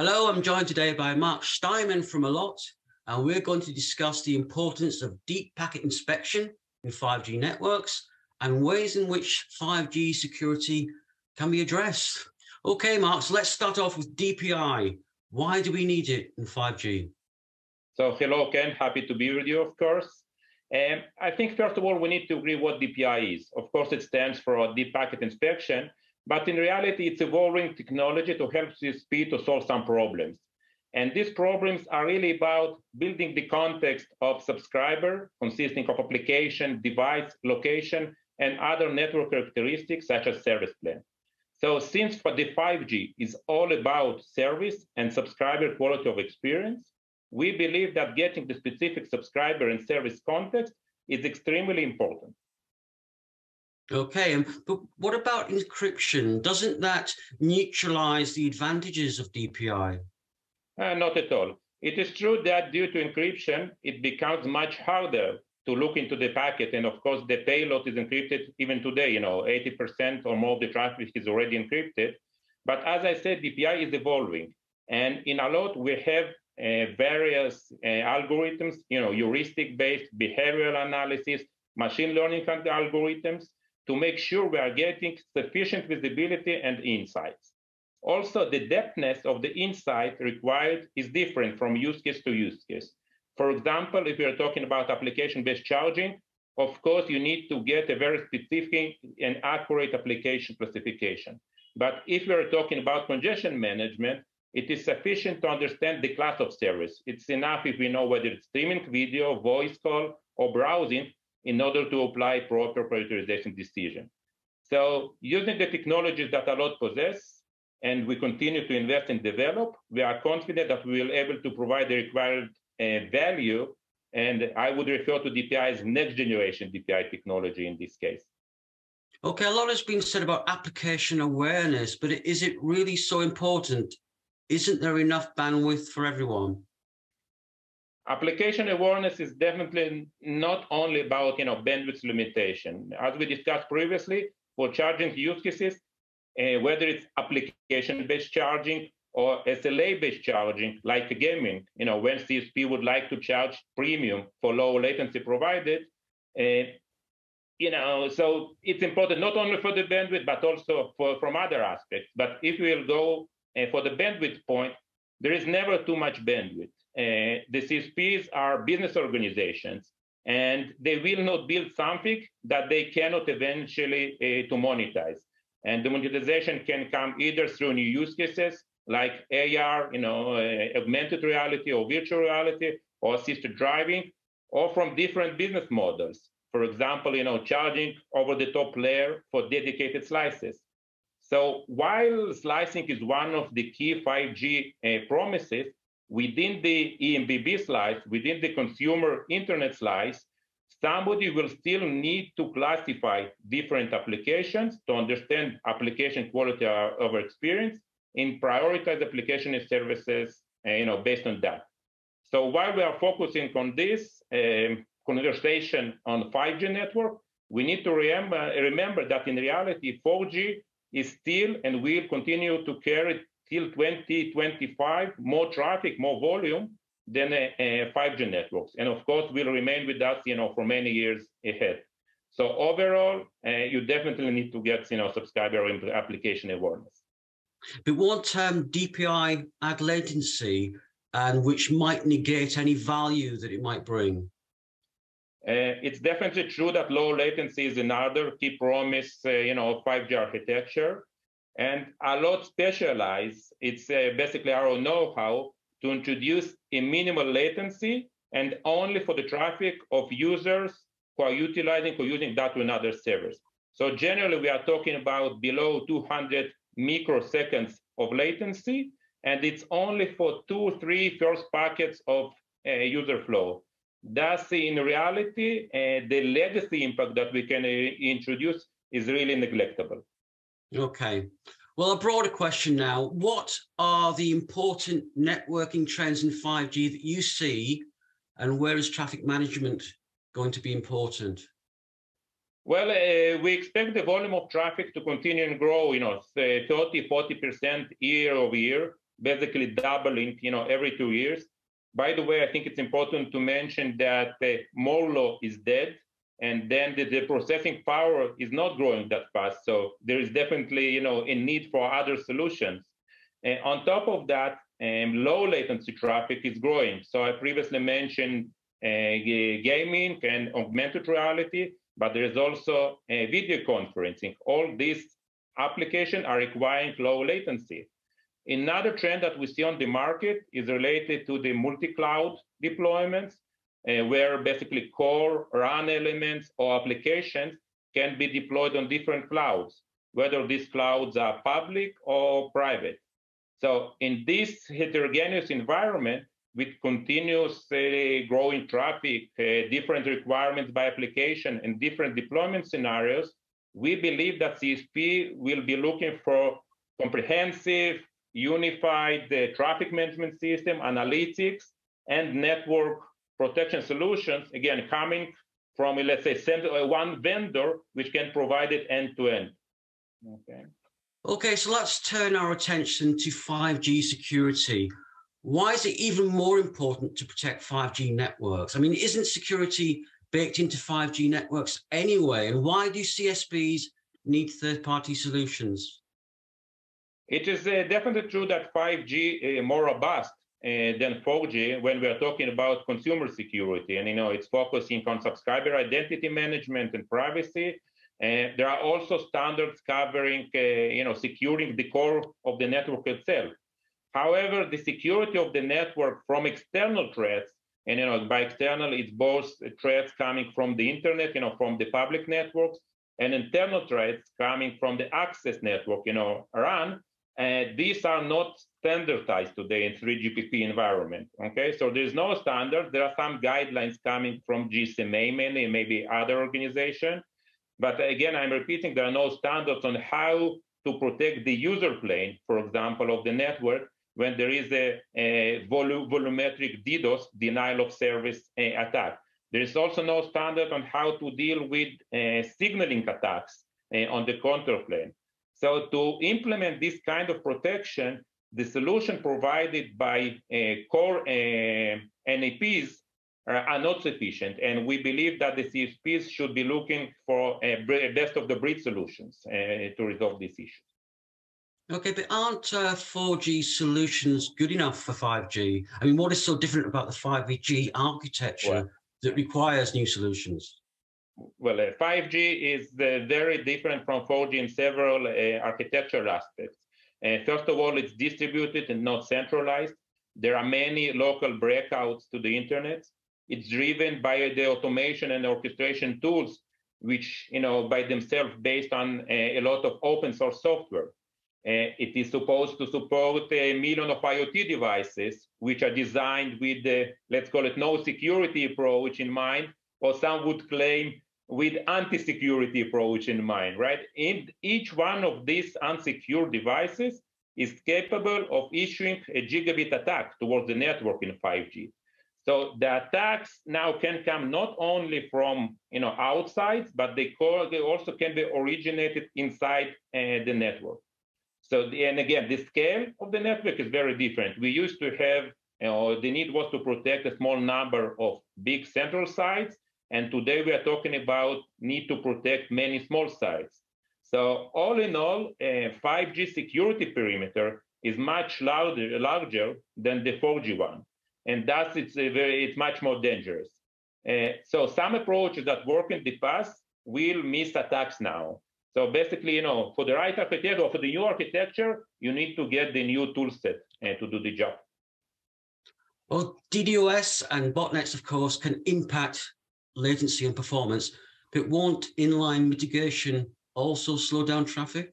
Hello, I'm joined today by Mark Shteiman from Allot, and we're going to discuss the importance of deep packet inspection in 5G networks and ways in which 5G security can be addressed. Okay, Mark, so let's start off with DPI. Why do we need it in 5G? So hello, Ken. Happy to be with you, of course. Um, I think, first of all, we need to agree what DPI is. Of course, it stands for Deep Packet Inspection, but in reality, it's evolving technology to help CSP to solve some problems. And these problems are really about building the context of subscriber consisting of application, device, location, and other network characteristics such as service plan. So since for the 5G is all about service and subscriber quality of experience, we believe that getting the specific subscriber and service context is extremely important. Okay, but what about encryption? Doesn't that neutralize the advantages of DPI? Uh, not at all. It is true that due to encryption, it becomes much harder to look into the packet. And of course, the payload is encrypted even today. You know, 80% or more of the traffic is already encrypted. But as I said, DPI is evolving. And in Allot, we have uh, various uh, algorithms, you know, heuristic-based behavioral analysis, machine learning algorithms to make sure we are getting sufficient visibility and insights. Also, the depthness of the insight required is different from use case to use case. For example, if you're talking about application-based charging, of course, you need to get a very specific and accurate application classification. But if you're talking about congestion management, it is sufficient to understand the class of service. It's enough if we know whether it's streaming video, voice call, or browsing in order to apply proper prioritization decision. So using the technologies that Allot possess, and we continue to invest and develop, we are confident that we will able to provide the required uh, value. And I would refer to DPI as next generation DPI technology in this case. Okay, a lot has been said about application awareness, but is it really so important? Isn't there enough bandwidth for everyone? Application awareness is definitely not only about you know bandwidth limitation. As we discussed previously, for charging use cases, uh, whether it's application-based charging or SLA-based charging, like gaming, you know, when CSP would like to charge premium for low latency provided, uh, you know, so it's important not only for the bandwidth, but also for, from other aspects. But if we'll go uh, for the bandwidth point, there is never too much bandwidth. Uh, the CSPs are business organizations, and they will not build something that they cannot eventually uh, to monetize. And the monetization can come either through new use cases like AR, you know, uh, augmented reality or virtual reality or assisted driving, or from different business models. For example, you know, charging over the top layer for dedicated slices. So while slicing is one of the key 5G uh, promises, within the EMBB slice, within the consumer internet slice, somebody will still need to classify different applications to understand application quality over experience in prioritized application and services, uh, you know, based on that. So while we are focusing on this um, conversation on 5G network, we need to remember, remember that in reality, 4G is still and will continue to carry till 2025 more traffic, more volume than uh, uh, 5G networks. And of course, will remain with us, you know, for many years ahead. So overall, uh, you definitely need to get, you know, subscriber application awareness. But what term DPI add latency and which might negate any value that it might bring? Uh, it's definitely true that low latency is another key promise, uh, you know, 5G architecture. And Allot specialized, it's uh, basically our know-how to introduce a minimal latency and only for the traffic of users who are utilizing or using that to another servers. So generally, we are talking about below 200 microseconds of latency, and it's only for two, three first packets of uh, user flow. Thus, in reality, uh, the legacy impact that we can uh, introduce is really neglectable. Okay. Well, a broader question now. What are the important networking trends in 5G that you see, and where is traffic management going to be important? Well, uh, we expect the volume of traffic to continue and grow, you know, 30, 40% year over year. basically doubling, you know, every two years. By the way, I think it's important to mention that uh, law is dead, and then the, the, processing power is not growing that fast. So there is definitely, you know, a need for other solutions. And on top of that, um, low latency traffic is growing. So I previously mentioned uh, gaming and augmented reality, but there is also uh, video conferencing. All these applications are requiring low latency. Another trend that we see on the market is related to the multi-cloud deployments, uh, where basically core run elements or applications can be deployed on different clouds, whether these clouds are public or private. So in this heterogeneous environment, with continuously growing traffic, uh, different requirements by application, and different deployment scenarios, we believe that CSP will be looking for comprehensive unified uh, traffic management system, analytics, and network protection solutions, again, coming from, let's say, uh, one vendor which can provide it end to end. Okay. Okay, so let's turn our attention to 5G security. Why is it even more important to protect 5G networks? I mean, isn't security baked into 5G networks anyway? And why do CSPs need third party solutions? It is uh, definitely true that 5G is uh, more robust uh, than 4G when we are talking about consumer security. And, you know, it's focusing on subscriber identity management and privacy. And there are also standards covering, you know, securing the core of the network itself. However, the security of the network from external threats, and you know, by external, it's both threats coming from the internet, you know, from the public networks, and internal threats coming from the access network, you know, RAN, and these are not standardized today in 3GPP environment. Okay, so there's no standard. There are some guidelines coming from GSMA, mainly, maybe other organization. But again, I'm repeating, there are no standards on how to protect the user plane, for example, of the network when there is a, a vol volumetric DDoS, denial of service uh, attack. There is also no standard on how to deal with uh, signaling attacks uh, on the control plane. So to implement this kind of protection, the solution provided by uh, core uh, NAPs are not sufficient. And we believe that the CSPs should be looking for a best of the breed solutions uh, to resolve this issue. Okay, but aren't uh, 4G solutions good enough for 5G? I mean, what is so different about the 5G architecture well, that requires new solutions? Well, uh, 5G is uh, very different from 4G in several uh, architectural aspects. Uh, first of all, it's distributed and not centralized. There are many local breakouts to the internet. It's driven by the automation and orchestration tools, which, you know, by themselves based on uh, a lot of open source software. Uh, it is supposed to support a million of IoT devices, which are designed with the, let's call it, no security approach in mind, or some would claim with anti-security approach in mind, right? In each one of these unsecure devices is capable of issuing a gigabit attack towards the network in 5G. So the attacks now can come not only from you know outside, but they, they also can be originated inside uh, the network. So the, and again, the scale of the network is very different. We used to have you know, the need was to protect a small number of big central sites, and today we are talking about need to protect many small sites. So all in all, a 5G security perimeter is much larger, larger than the 4G one. And thus it's very, it's much more dangerous. Uh, so some approaches that work in the past will miss attacks now. So basically, you know, for the right architecture or for the new architecture, you need to get the new tool set uh, to do the job. Well, DDoS and botnets, of course, can impact latency and performance, but won't inline mitigation also slow down traffic?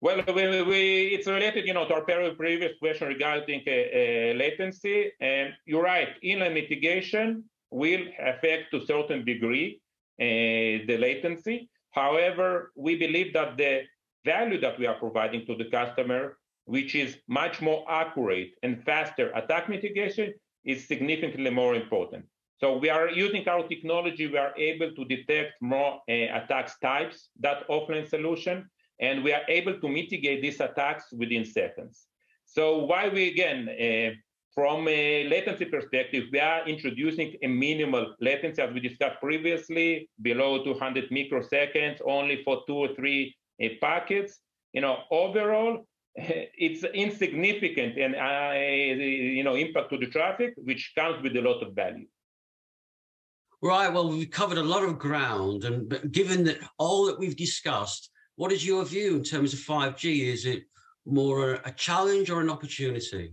Well, we, we, it's related, you know, to our previous question regarding uh, uh, latency. And you're right, inline mitigation will affect to a certain degree uh, the latency. However, we believe that the value that we are providing to the customer, which is much more accurate and faster attack mitigation, is significantly more important. So we are using our technology, we are able to detect more uh, attacks types, that offline solution, and we are able to mitigate these attacks within seconds. So why we again, uh, from a latency perspective, we are introducing a minimal latency as we discussed previously, below 200 microseconds, only for two or three uh, packets. You know, overall, it's insignificant and uh, you know impact to the traffic, which comes with a lot of value. Right. Well, we've covered Allot of ground, and given that all that we've discussed, what is your view in terms of 5G? Is it more a challenge or an opportunity?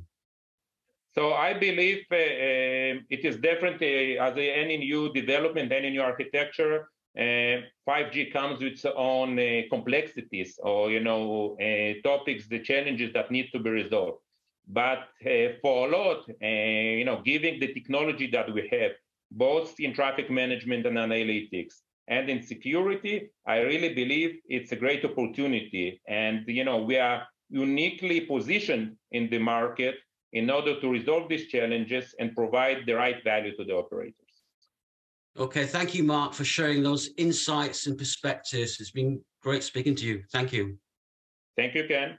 So I believe uh, um, it is definitely as any new development, any new architecture, uh, 5G comes with its own uh, complexities or you know uh, topics, the challenges that need to be resolved. But uh, for a lot, uh, you know, giving the technology that we have, both in traffic management and analytics, and in security, I really believe it's a great opportunity. And you know, we are uniquely positioned in the market in order to resolve these challenges and provide the right value to the operators. Okay, thank you, Mark, for sharing those insights and perspectives. It's been great speaking to you. Thank you. Thank you, Ken.